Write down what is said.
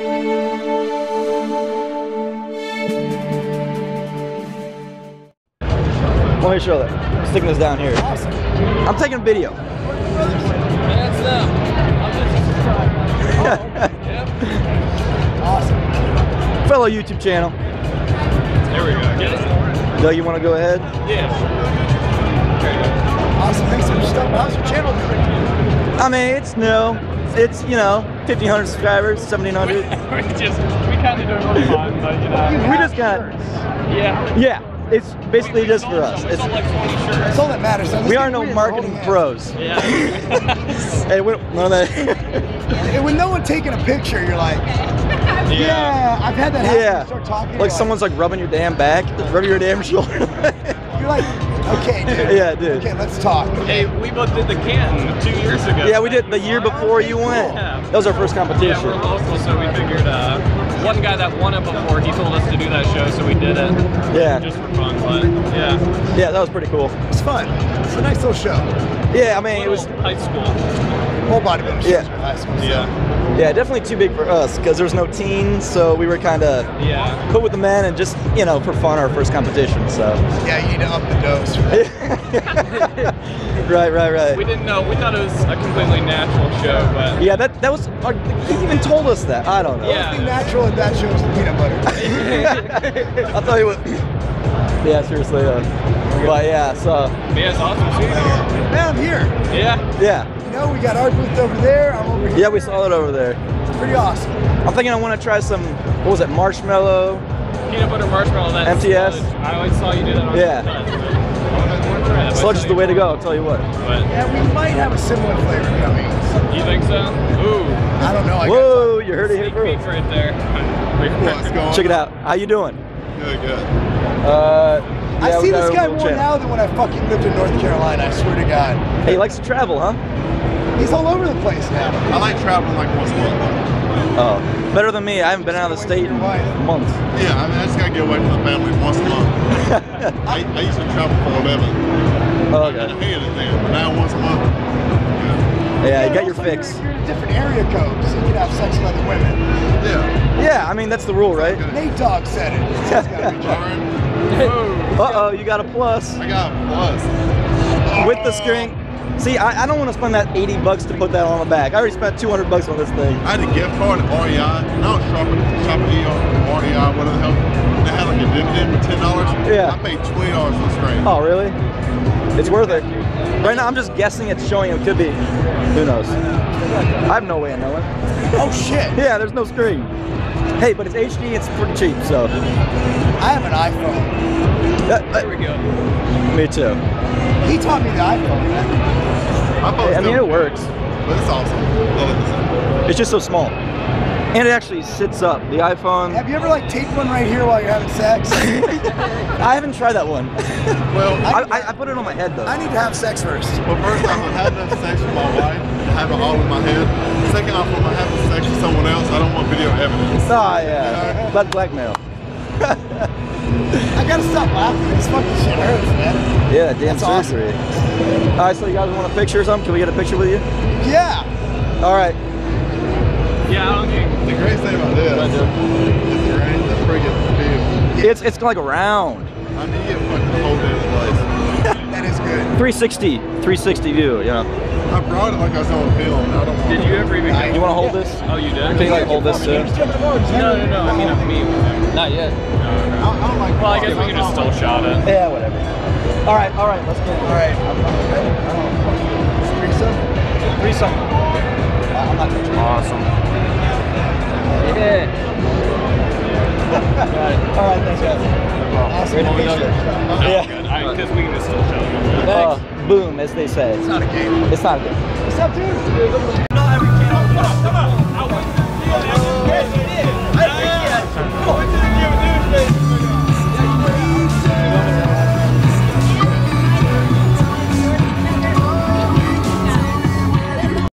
Let me show that. I'm sticking this down here. Awesome. I'm taking a video. That's them. I'm just Yep. Awesome. Fellow YouTube channel. There we go. Get it? Doug, you want to go ahead? Yeah. Awesome. Thanks for your stuff. How's your channel doing? I mean, it's new. It's, you know, 1,500 subscribers, 1,700. we just, we kind of do it for fun, but you know. We just got, Yeah. yeah, it's basically We- we just for us. some- It's, like 20 shirts. That's all that matters. So we are no marketing pros. Yeah. Hey, we, none of that. hands. And with no one taking a picture, you're like, yeah, I've had that happen. Yeah. Start talking. like you're someone's like rubbing your damn back, rubbing your damn shoulder. You're like, okay, dude. Yeah, dude. Okay, let's talk. hey, we both did the Canton two years ago. yeah, we did the year before you went. Yeah. That was our first Yeah, competition. we're local, so we figured uh, one guy that won it before, he told us to do that show, so we did it. Yeah. Just for fun, but yeah. Yeah, that was pretty cool. It's fun. It's a nice little show. Yeah, I mean, it was, high school. Whole bodybuilding shows Yeah. high school. so- Yeah. yeah, definitely too big for us because there was no teens, so we were kind of Yeah. put with the men and just, you know, for fun, our first competition, so. Yeah, you need to up the dose. right, right, right. We didn't know. We thought it was a completely natural show, but Yeah, that that was. Our, he even told us that. I don't know. Yeah. The natural at that show is the peanut butter. I'll tell you what. Yeah, seriously. Uh, but yeah, so yeah, it's awesome seeing you. Man, I'm here. Yeah. yeah, You know, we got our booth over there. I'm over here. yeah, we saw it over there. It's pretty awesome. I'm thinking I want to try some. What was it? Marshmallow. Peanut butter marshmallow. That MTS? sludge. I always saw you do that on Yeah. The sludge, but I wanna try that, but Sludge is the way to go. I'll tell you what. But Yeah, we might have a similar flavor coming. you think so? Ooh. I don't know. I Whoa, you heard it here Sneak peek first. right there. What's going Check it out. How you doing? Good, good. Uh, yeah, I see this guy little more channel. now than when I fucking lived in North Carolina. I swear to God. Hey, he likes to travel, huh? He's all over the place now. I like traveling like once a month. Oh, better than me. I haven't been out of the state in months. Yeah, I mean, I just gotta get away from the family once a month. I, I used to travel for a living. Oh, And I okay. hated it then, but now once a month. Yeah. Yeah, you got your fix. You're, you're in a different area code, so you can have sex with other women. Yeah. Yeah, I mean that's the rule, right? Nate Dogg said it. So gotta be true. Uh oh, you got a plus I got a plus. with the screen. See, I, I don't want to spend that 80 bucks to put that on the back. I already spent 200 bucks on this thing. I had a gift card at REI, and I was shopping, shopping or REI, whatever the hell. A dividend for ten dollars. Yeah. I paid twenty dollars for the screen. Oh, really? It's worth it. Right now, I'm just guessing it's showing. It could be. Who knows? I have no way of knowing. Oh shit! Yeah, there's no screen. Hey, but it's HD. It's pretty cheap, so. I have an iPhone. Uh, uh, that, that- There we go. me too. He taught me the iPhone. Man. I, thought I mean, it works. But it's awesome. It's just so small, and it actually sits up. The iPhone. Have you ever like taped one right here while you're having sex? I haven't tried that one. Well, I, I, I put it on my head though. I need to have sex first. Well, first off, I'm having sex with my wife, I have it all in my head. Second off, when I'm having sex with someone else, I don't want video evidence. Ah, yeah. Blood blackmail. I gotta stop laughing. This fucking shit hurts, man. Yeah, damn That's awesome. surgery. All right, so you guys want a picture or something? Can we get a picture with you? Yeah. All right. Yeah, I don't think. The great thing about this What I do? is the range, the friggin' view. It's it's like a round. I mean, you get fucking whole damn place. That is good. 360, 360 view. yeah. I brought it like I was on film. I don't want Did you ever even? You want to hold this? Oh, you did. Can you like hold this too? No, no, no. I mean, of me. with him. Not yet. I, I don't like. Well, I guess we can just still shot it. Yeah, whatever. All right, all right. Let's go. All right. Threesome? Threesome. I'm not touching. Awesome. Yeah. all right, thanks guys. Awesome. Great to meet you. No, Yeah. good. Because we can just still shot it. Uh, boom, as they say. It's not a game. It's not good. What's up, dude? Not every channel.